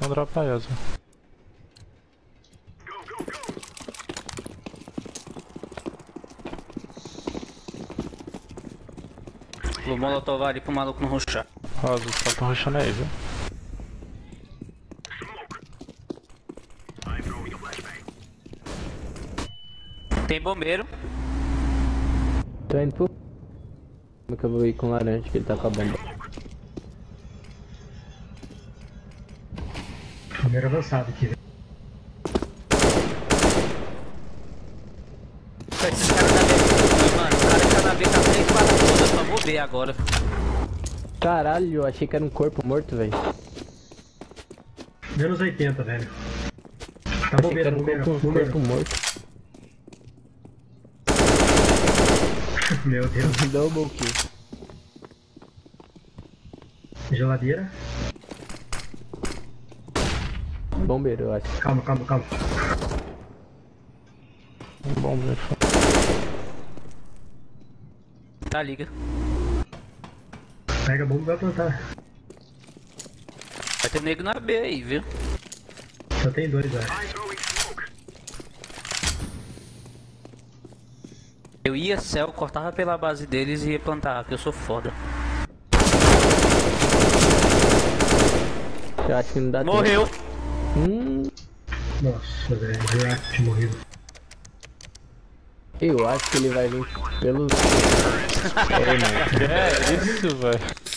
Tem um drop aí, Azul. Vou molotovar ali pro maluco não. Ó, Azul, só tão rushando aí, viu? Tem bombeiro. Tô indo pro... Como que eu vou ir com o laranja que ele tá com a bomba? Primeiro avançado aqui, velho. Esses caras da B. Mano, o cara que tá na B tá 3 para toda, só vou B agora. Caralho, eu achei que era um corpo morto, velho. Menos 80, velho. Tá Achei bombeiro, um bombeiro, corpo, um bombeiro. corpo morto. Meu Deus. Double kill. Geladeira. Bombeiro, eu acho. Calma, calma, calma. Um bom, velho. Tá, liga. Pega a bomba e vai plantar. Vai ter nego na B aí, viu? Só tem dois, velho. Eu ia céu, cortava pela base deles e ia plantar, que eu sou foda. Eu acho que não dá tempo. Morreu! Hum, Nossa, velho. React tinha morrido. eu acho que ele vai vir pelos... É. É isso, velho.